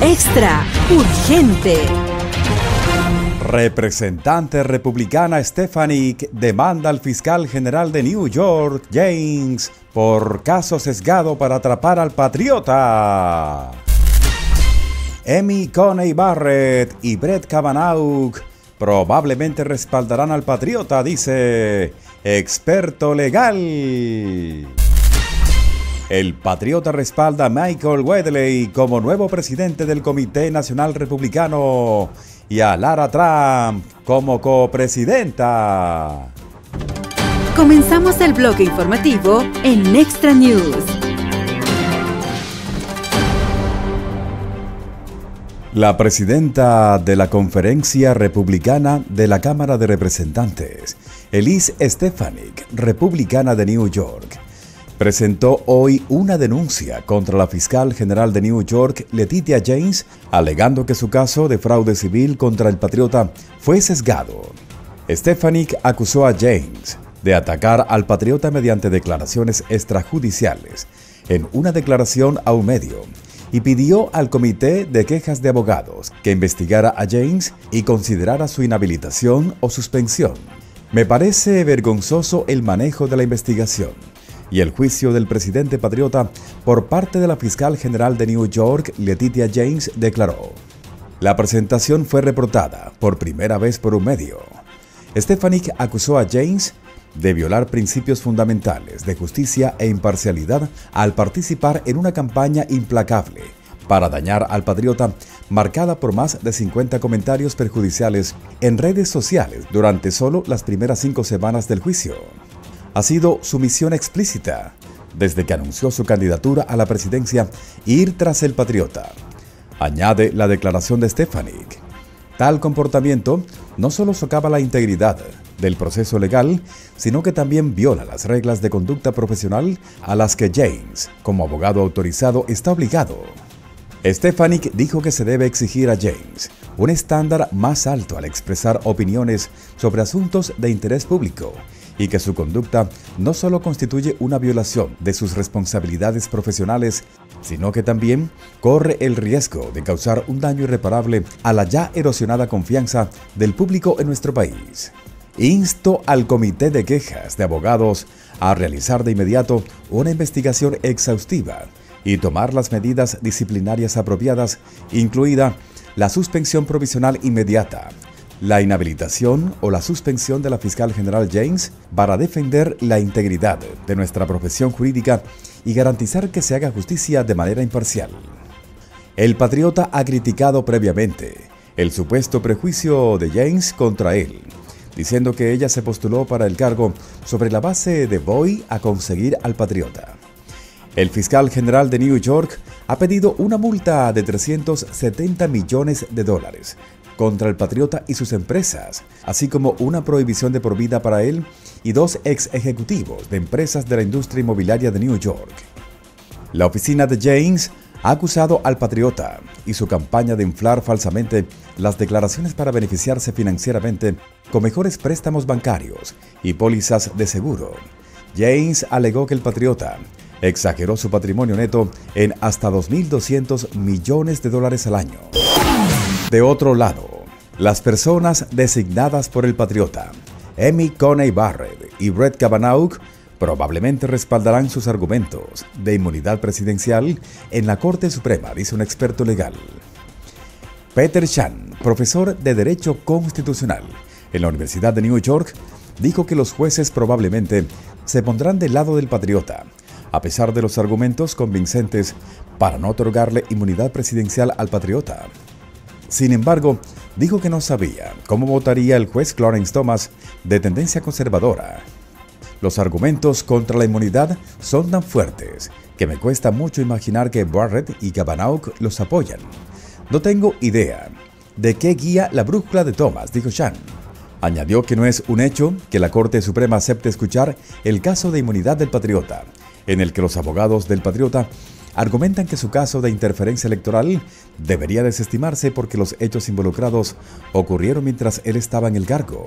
Extra, urgente. Representante republicana Stefanik demanda al fiscal general de New York, James, por caso sesgado para atrapar al patriota. Emmy Coney Barrett y Brett Kavanaugh probablemente respaldarán al patriota, dice experto legal. El patriota respalda a Michael Wedley como nuevo presidente del Comité Nacional Republicano y a Lara Trump como copresidenta. Comenzamos el bloque informativo en Extra News. La presidenta de la Conferencia Republicana de la Cámara de Representantes, Elise Stefanik, republicana de New York, presentó hoy una denuncia contra la fiscal general de New York, Letitia James, alegando que su caso de fraude civil contra el patriota fue sesgado. Stefanik acusó a James de atacar al patriota mediante declaraciones extrajudiciales en una declaración a un medio y pidió al Comité de Quejas de Abogados que investigara a James y considerara su inhabilitación o suspensión. Me parece vergonzoso el manejo de la investigación y el juicio del presidente patriota por parte de la fiscal general de New York, Letitia James, declaró. La presentación fue reportada por primera vez por un medio. Stefanik acusó a James de violar principios fundamentales de justicia e imparcialidad al participar en una campaña implacable para dañar al patriota marcada por más de 50 comentarios perjudiciales en redes sociales durante solo las primeras cinco semanas del juicio ha sido su misión explícita desde que anunció su candidatura a la presidencia ir tras el patriota. Añade la declaración de Stefanik. Tal comportamiento no solo socava la integridad del proceso legal, sino que también viola las reglas de conducta profesional a las que James, como abogado autorizado, está obligado. Stefanik dijo que se debe exigir a James un estándar más alto al expresar opiniones sobre asuntos de interés público y que su conducta no solo constituye una violación de sus responsabilidades profesionales, sino que también corre el riesgo de causar un daño irreparable a la ya erosionada confianza del público en nuestro país. Insto al Comité de Quejas de Abogados a realizar de inmediato una investigación exhaustiva y tomar las medidas disciplinarias apropiadas, incluida la suspensión provisional inmediata la inhabilitación o la suspensión de la fiscal general James para defender la integridad de nuestra profesión jurídica y garantizar que se haga justicia de manera imparcial. El patriota ha criticado previamente el supuesto prejuicio de James contra él, diciendo que ella se postuló para el cargo sobre la base de voy a conseguir al patriota. El fiscal general de New York ha pedido una multa de 370 millones de dólares contra el patriota y sus empresas, así como una prohibición de por vida para él y dos ex ejecutivos de empresas de la industria inmobiliaria de New York. La oficina de James ha acusado al patriota y su campaña de inflar falsamente las declaraciones para beneficiarse financieramente con mejores préstamos bancarios y pólizas de seguro. James alegó que el patriota exageró su patrimonio neto en hasta 2.200 millones de dólares al año. De otro lado, las personas designadas por el patriota, Emmy Coney Barrett y Brett Kavanaugh, probablemente respaldarán sus argumentos de inmunidad presidencial en la Corte Suprema, dice un experto legal. Peter Chan, profesor de Derecho Constitucional en la Universidad de New York, dijo que los jueces probablemente se pondrán del lado del patriota, a pesar de los argumentos convincentes para no otorgarle inmunidad presidencial al patriota. Sin embargo, dijo que no sabía cómo votaría el juez Clarence Thomas de tendencia conservadora. Los argumentos contra la inmunidad son tan fuertes que me cuesta mucho imaginar que Barrett y Kavanaugh los apoyan. No tengo idea de qué guía la brújula de Thomas, dijo Chan. Añadió que no es un hecho que la Corte Suprema acepte escuchar el caso de inmunidad del patriota, en el que los abogados del patriota argumentan que su caso de interferencia electoral debería desestimarse porque los hechos involucrados ocurrieron mientras él estaba en el cargo.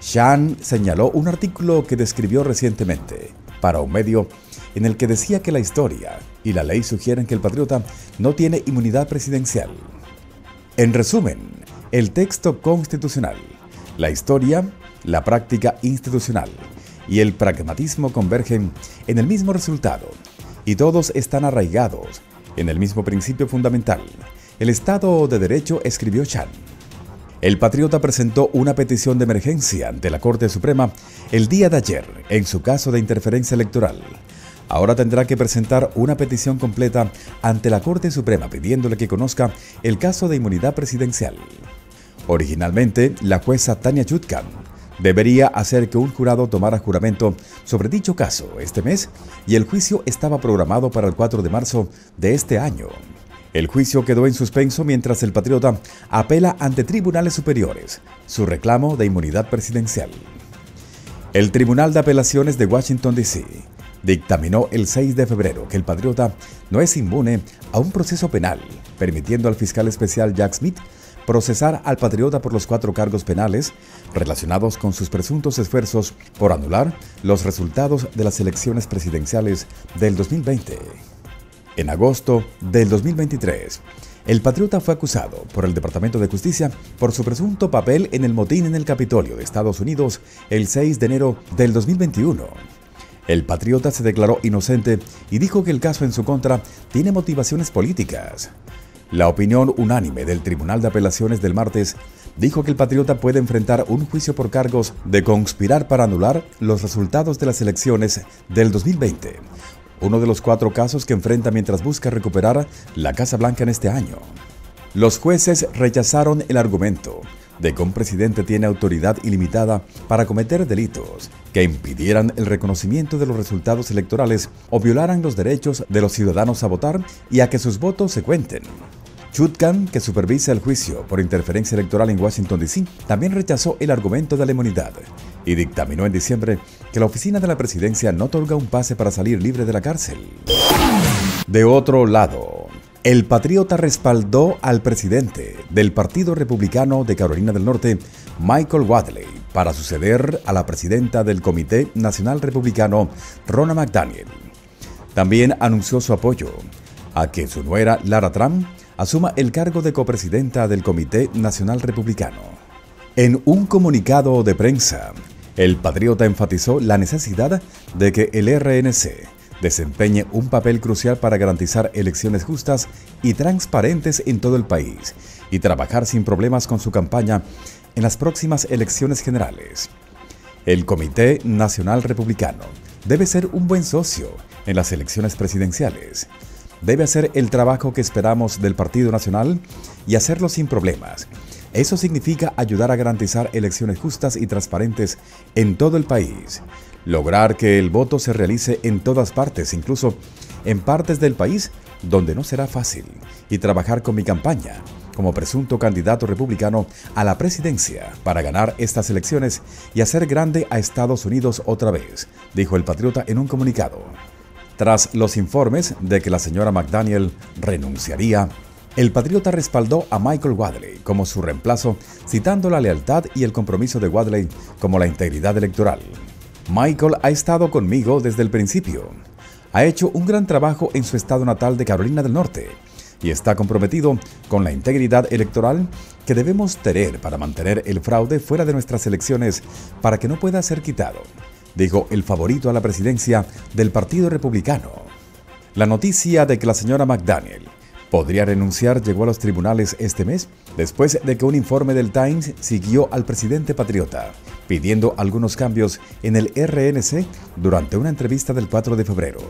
Shan señaló un artículo que describió recientemente para un medio en el que decía que la historia y la ley sugieren que el patriota no tiene inmunidad presidencial. En resumen, el texto constitucional, la historia, la práctica institucional y el pragmatismo convergen en el mismo resultado y todos están arraigados en el mismo principio fundamental. El Estado de Derecho escribió Chan. El patriota presentó una petición de emergencia ante la Corte Suprema el día de ayer en su caso de interferencia electoral. Ahora tendrá que presentar una petición completa ante la Corte Suprema pidiéndole que conozca el caso de inmunidad presidencial. Originalmente, la jueza Tania Chutkan debería hacer que un jurado tomara juramento sobre dicho caso este mes y el juicio estaba programado para el 4 de marzo de este año. El juicio quedó en suspenso mientras el patriota apela ante tribunales superiores su reclamo de inmunidad presidencial. El Tribunal de Apelaciones de Washington, D.C. dictaminó el 6 de febrero que el patriota no es inmune a un proceso penal, permitiendo al fiscal especial Jack Smith procesar al patriota por los cuatro cargos penales relacionados con sus presuntos esfuerzos por anular los resultados de las elecciones presidenciales del 2020. En agosto del 2023, el patriota fue acusado por el Departamento de Justicia por su presunto papel en el motín en el Capitolio de Estados Unidos el 6 de enero del 2021. El patriota se declaró inocente y dijo que el caso en su contra tiene motivaciones políticas. La opinión unánime del Tribunal de Apelaciones del martes dijo que el patriota puede enfrentar un juicio por cargos de conspirar para anular los resultados de las elecciones del 2020, uno de los cuatro casos que enfrenta mientras busca recuperar la Casa Blanca en este año. Los jueces rechazaron el argumento de que un presidente tiene autoridad ilimitada para cometer delitos que impidieran el reconocimiento de los resultados electorales o violaran los derechos de los ciudadanos a votar y a que sus votos se cuenten. Chutkan, que supervisa el juicio por interferencia electoral en Washington, D.C., también rechazó el argumento de la inmunidad y dictaminó en diciembre que la oficina de la presidencia no otorga un pase para salir libre de la cárcel. De otro lado, el patriota respaldó al presidente del Partido Republicano de Carolina del Norte, Michael Wadley, para suceder a la presidenta del Comité Nacional Republicano, Rona McDaniel. También anunció su apoyo a que su nuera Lara Trump asuma el cargo de copresidenta del Comité Nacional Republicano. En un comunicado de prensa, el patriota enfatizó la necesidad de que el RNC desempeñe un papel crucial para garantizar elecciones justas y transparentes en todo el país y trabajar sin problemas con su campaña en las próximas elecciones generales. El Comité Nacional Republicano debe ser un buen socio en las elecciones presidenciales debe hacer el trabajo que esperamos del Partido Nacional y hacerlo sin problemas. Eso significa ayudar a garantizar elecciones justas y transparentes en todo el país, lograr que el voto se realice en todas partes, incluso en partes del país donde no será fácil, y trabajar con mi campaña como presunto candidato republicano a la presidencia para ganar estas elecciones y hacer grande a Estados Unidos otra vez, dijo el patriota en un comunicado. Tras los informes de que la señora McDaniel renunciaría, el patriota respaldó a Michael Wadley como su reemplazo, citando la lealtad y el compromiso de Wadley como la integridad electoral. Michael ha estado conmigo desde el principio. Ha hecho un gran trabajo en su estado natal de Carolina del Norte y está comprometido con la integridad electoral que debemos tener para mantener el fraude fuera de nuestras elecciones para que no pueda ser quitado dijo el favorito a la presidencia del Partido Republicano. La noticia de que la señora McDaniel podría renunciar llegó a los tribunales este mes después de que un informe del Times siguió al presidente patriota pidiendo algunos cambios en el RNC durante una entrevista del 4 de febrero.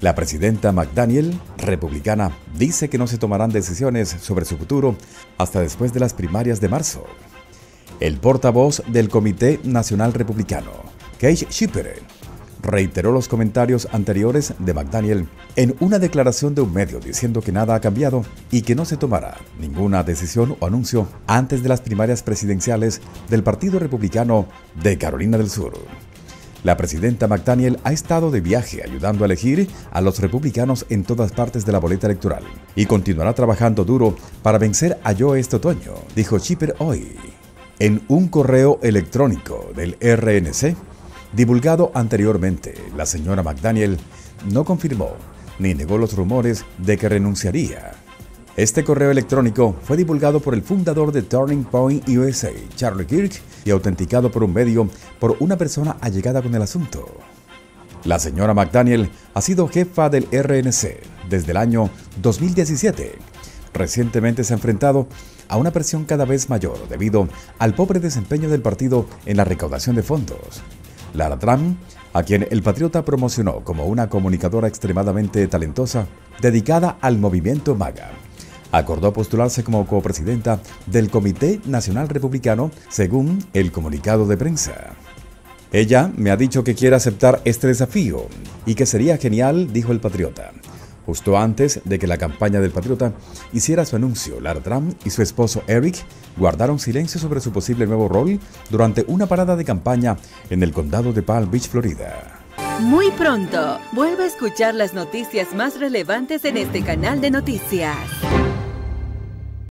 La presidenta McDaniel, republicana, dice que no se tomarán decisiones sobre su futuro hasta después de las primarias de marzo. El portavoz del Comité Nacional Republicano, Keith Schipper reiteró los comentarios anteriores de McDaniel en una declaración de un medio diciendo que nada ha cambiado y que no se tomará ninguna decisión o anuncio antes de las primarias presidenciales del Partido Republicano de Carolina del Sur. La presidenta McDaniel ha estado de viaje ayudando a elegir a los republicanos en todas partes de la boleta electoral y continuará trabajando duro para vencer a Joe este otoño, dijo Schipper hoy. En un correo electrónico del RNC, divulgado anteriormente, la señora McDaniel no confirmó ni negó los rumores de que renunciaría. Este correo electrónico fue divulgado por el fundador de Turning Point USA, Charlie Kirk, y autenticado por un medio por una persona allegada con el asunto. La señora McDaniel ha sido jefa del RNC desde el año 2017. Recientemente se ha enfrentado a una presión cada vez mayor debido al pobre desempeño del partido en la recaudación de fondos. Lara Trump, a quien el patriota promocionó como una comunicadora extremadamente talentosa dedicada al movimiento MAGA, acordó postularse como copresidenta del Comité Nacional Republicano según el comunicado de prensa. Ella me ha dicho que quiere aceptar este desafío y que sería genial, dijo el patriota. Justo antes de que la campaña del Patriota hiciera su anuncio, Lara Trump y su esposo Eric guardaron silencio sobre su posible nuevo rol durante una parada de campaña en el condado de Palm Beach, Florida. Muy pronto, vuelve a escuchar las noticias más relevantes en este canal de noticias.